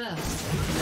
First.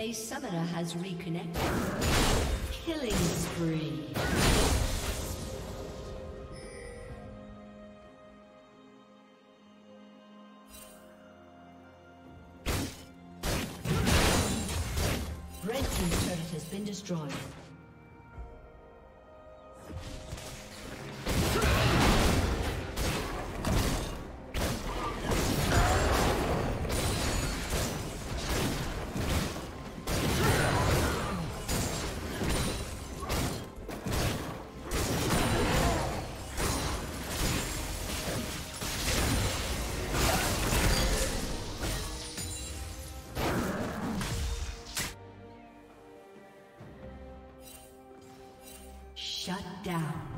A summoner has reconnected. Killing spree. Red Team's turret has been destroyed. Down.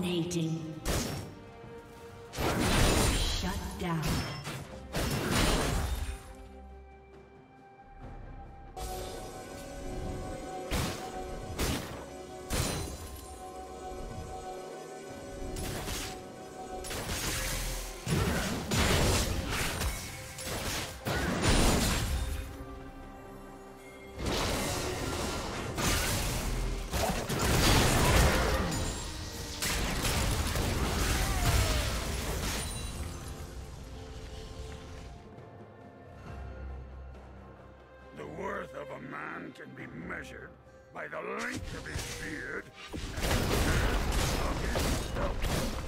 Dominating. Can be measured by the length of his beard and the of his.